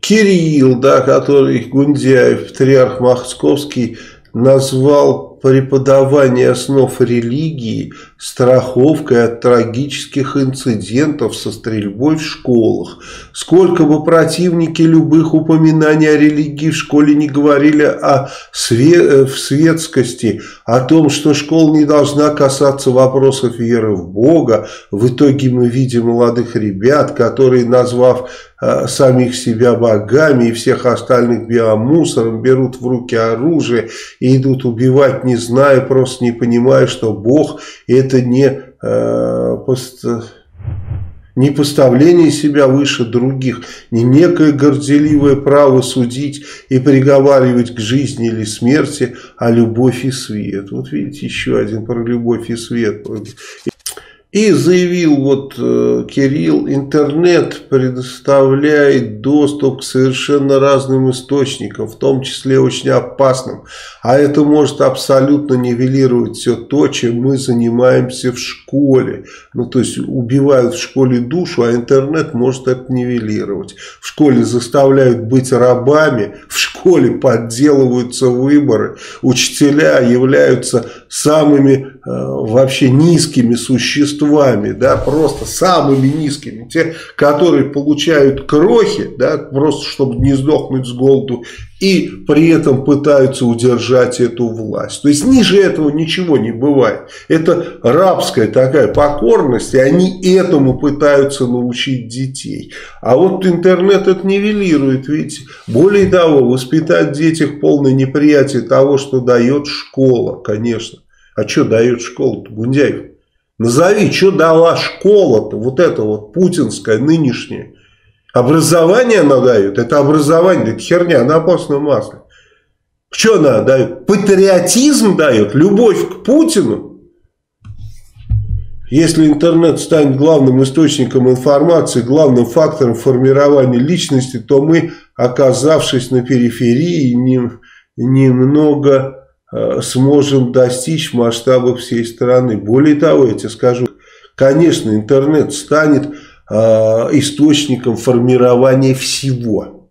Кирилл, да, который Гундяев, патриарх Московский, назвал преподавание основ религии страховкой от трагических инцидентов со стрельбой в школах. Сколько бы противники любых упоминаний о религии в школе не говорили о све э, в светскости, о том, что школа не должна касаться вопросов веры в Бога, в итоге мы видим молодых ребят, которые, назвав э, самих себя богами и всех остальных биомусором, берут в руки оружие и идут убивать, не зная, просто не понимая, что Бог это не, э, пост, не поставление себя выше других, не некое горделивое право судить и приговаривать к жизни или смерти, а любовь и свет. Вот видите, еще один про любовь и свет. И заявил вот э, Кирилл, интернет предоставляет доступ к совершенно разным источникам, в том числе очень опасным. А это может абсолютно нивелировать все то, чем мы занимаемся в школе. Ну, то есть убивают в школе душу, а интернет может это нивелировать. В школе заставляют быть рабами, в школе подделываются выборы, учителя являются самыми э, вообще низкими существами, да, просто самыми низкими, те, которые получают крохи, да, просто чтобы не сдохнуть с голоду, и при этом пытаются удержать эту власть. То есть ниже этого ничего не бывает. Это рабская такая покорность, и они этому пытаются научить детей. А вот интернет это нивелирует, видите. Более того, воспитать в детях полное неприятие того, что дает школа, конечно. А что дает школа-то, Гундяев? Назови, что дала школа-то, вот эта вот путинская нынешняя. Образование она дает, это образование, это херня на постном масле. Что она дает? Патриотизм дает, любовь к Путину. Если интернет станет главным источником информации, главным фактором формирования личности, то мы, оказавшись на периферии, немного сможем достичь масштаба всей страны. Более того, я тебе скажу, конечно, интернет станет Э, источником формирования всего.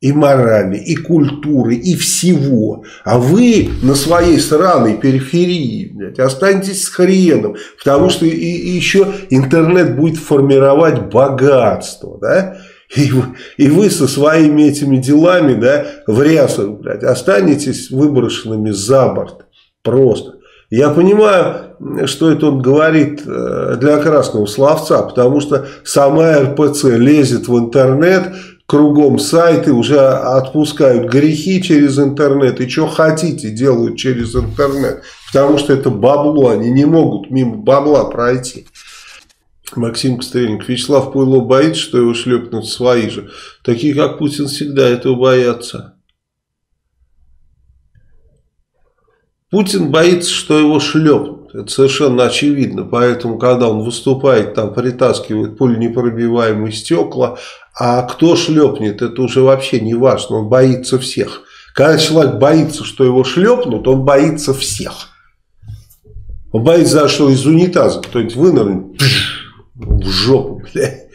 И морали, и культуры, и всего. А вы на своей сраной периферии блядь, останетесь с хреном. Потому что и, и еще интернет будет формировать богатство. Да? И вы, и вы со своими этими делами да, в рясах блядь, останетесь выброшенными за борт. Просто. Я понимаю, что это он говорит э, для красного словца, потому что сама РПЦ лезет в интернет, кругом сайты, уже отпускают грехи через интернет, и что хотите делают через интернет, потому что это бабло, они не могут мимо бабла пройти. Максим Кострельник. Вячеслав Пуйло боится, что его шлепнут свои же. Такие, как Путин, всегда этого боятся. Путин боится, что его шлепнут. Это совершенно очевидно. Поэтому, когда он выступает, там притаскивает пуленепробиваемые стекла. А кто шлепнет, это уже вообще не важно. Он боится всех. Когда человек боится, что его шлепнут, он боится всех. Он боится, что из унитаза кто-нибудь вынырнет в жопу, блядь.